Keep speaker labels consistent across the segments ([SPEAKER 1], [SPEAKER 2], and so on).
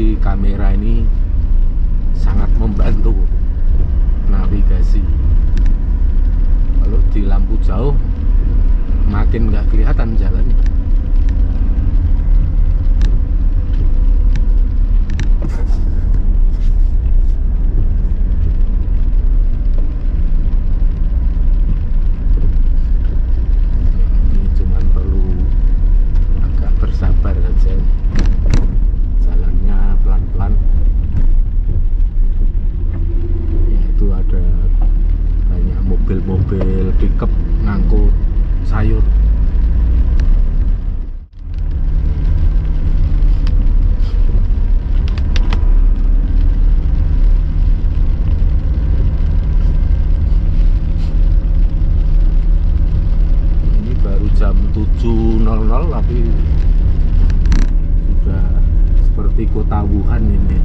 [SPEAKER 1] jadi kamera ini sangat membantu navigasi. Kalau di lampu jauh makin nggak kelihatan jalannya. tapi sudah seperti kota Wuhan ini.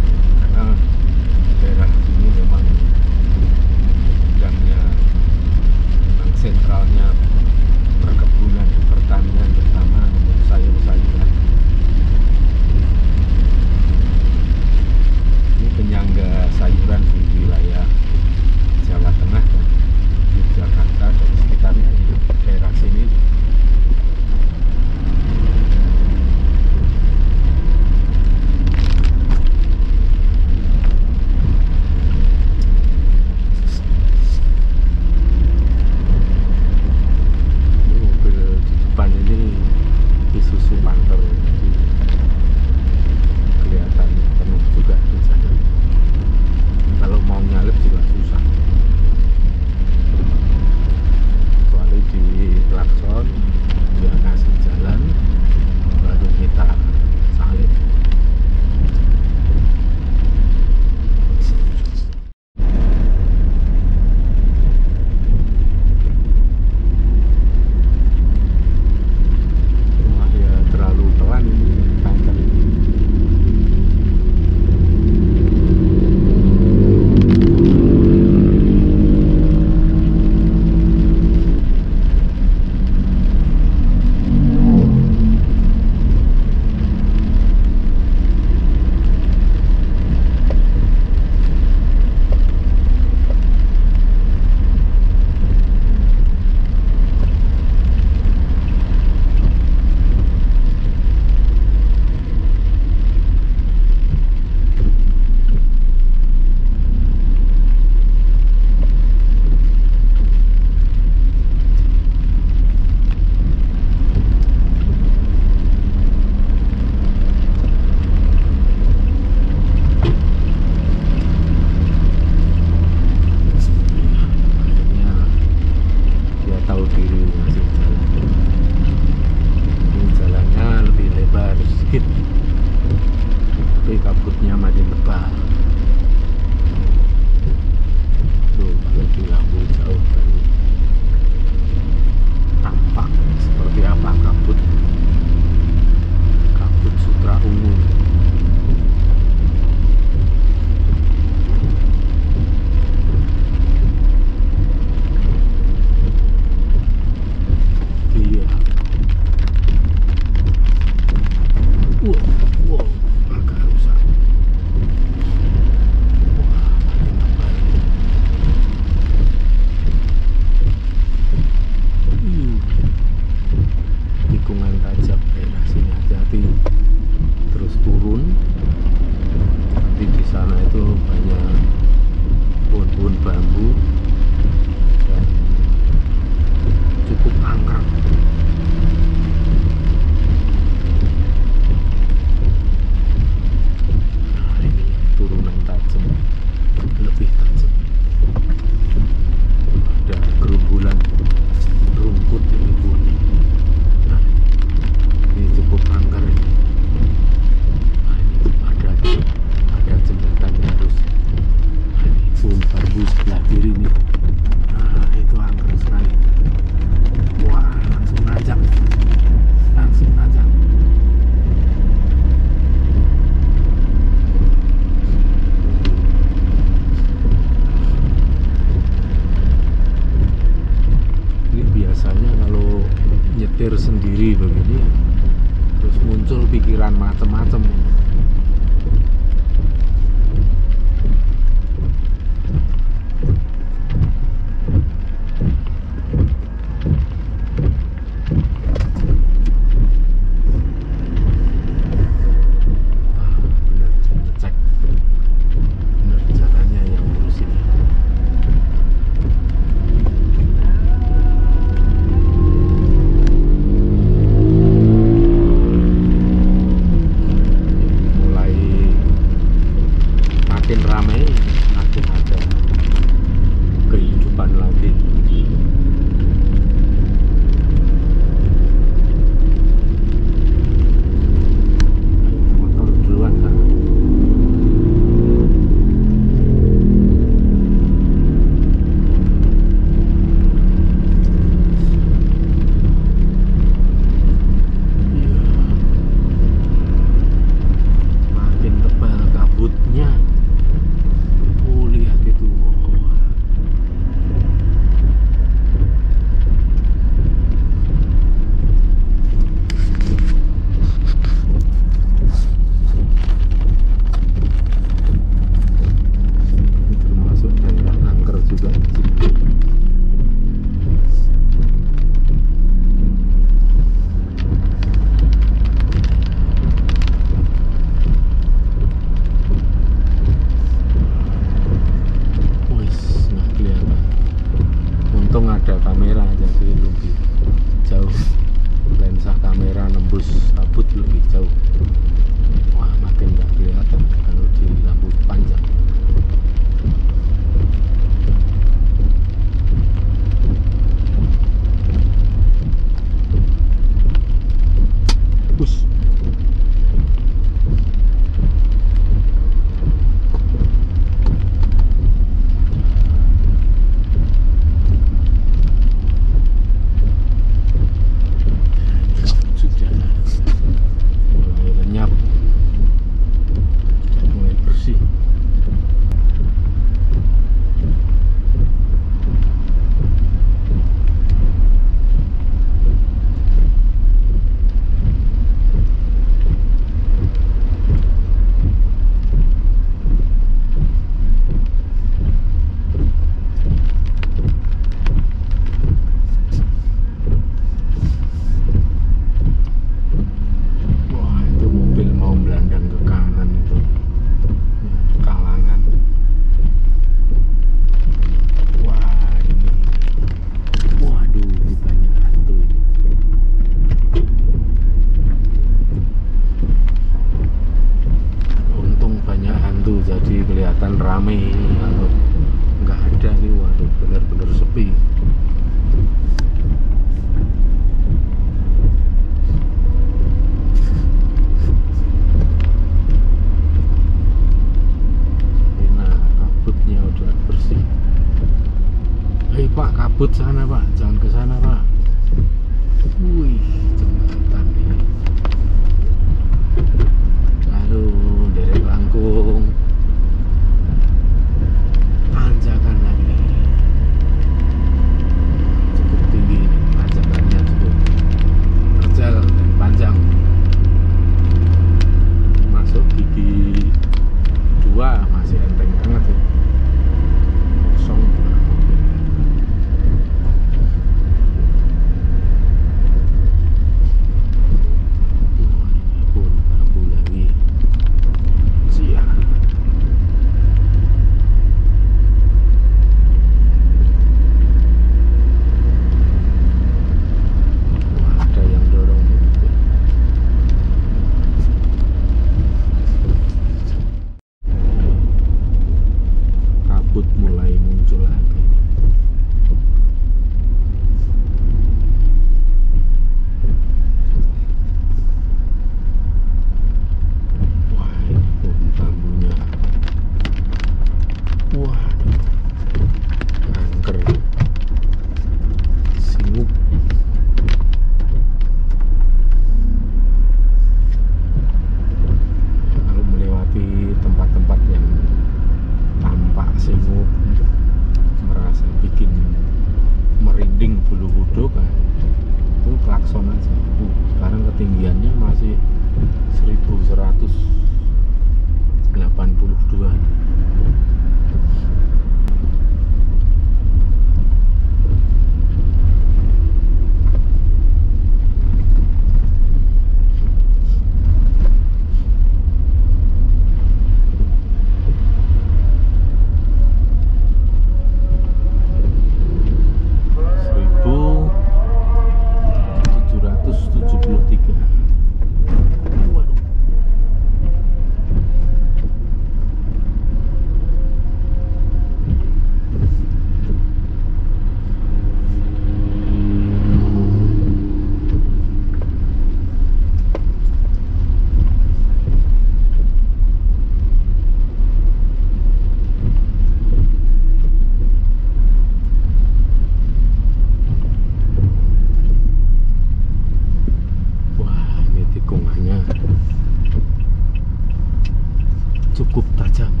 [SPEAKER 1] cukup tajam.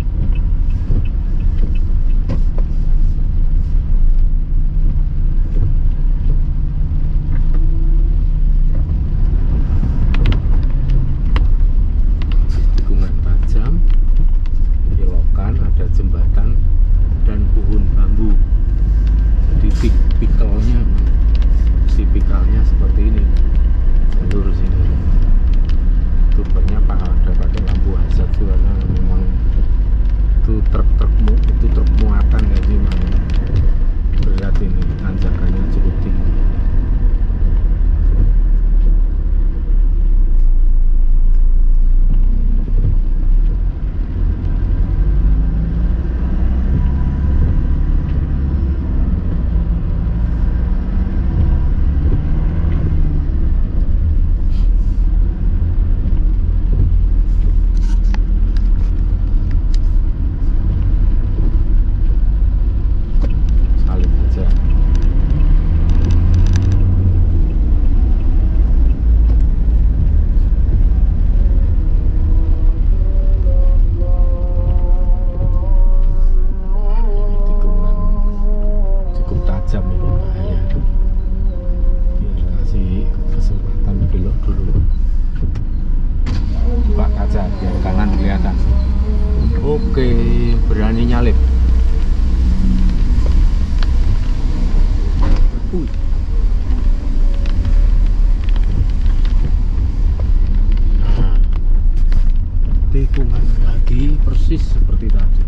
[SPEAKER 1] persis seperti tadi.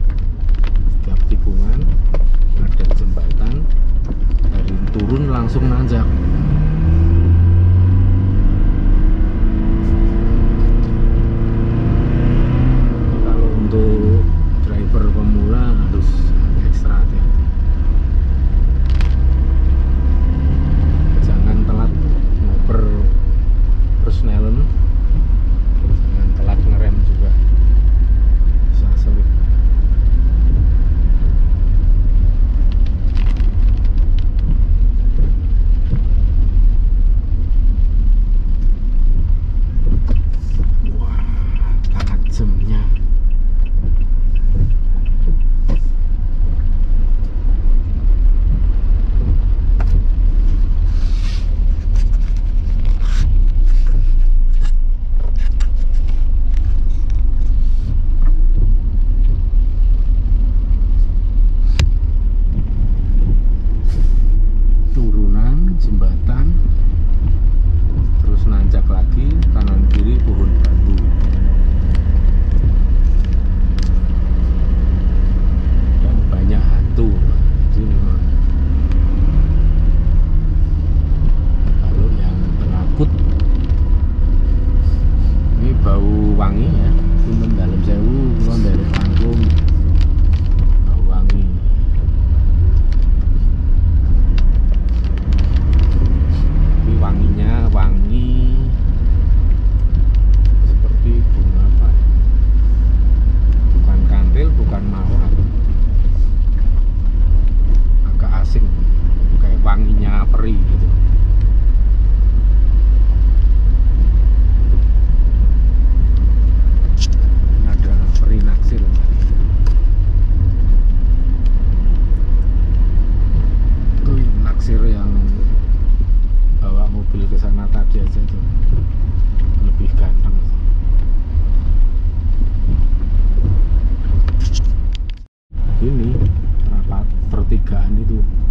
[SPEAKER 1] Setiap tikungan ada jembatan dari turun langsung nanjak. Banyuwangi ya. Gunung Dalem Sewu Kulon dari 아니고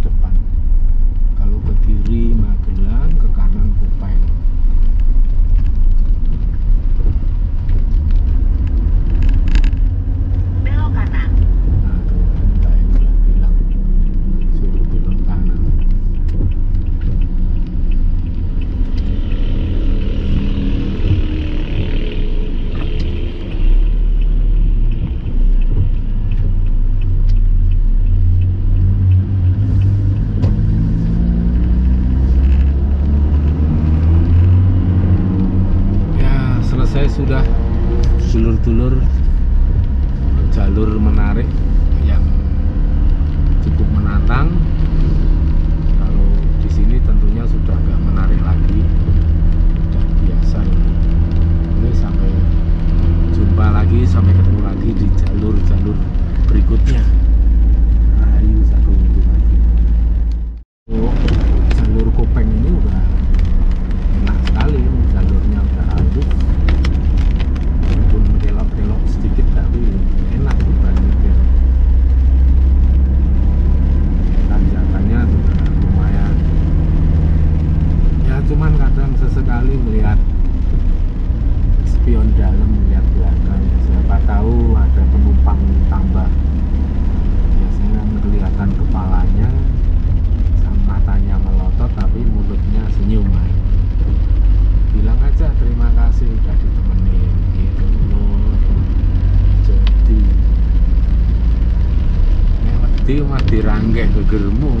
[SPEAKER 1] tangga kegermo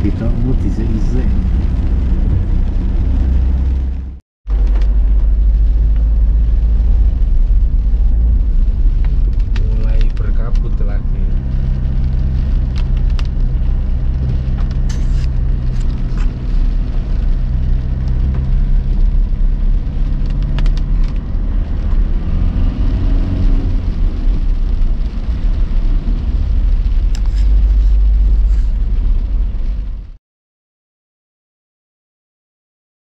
[SPEAKER 1] kita mutis izai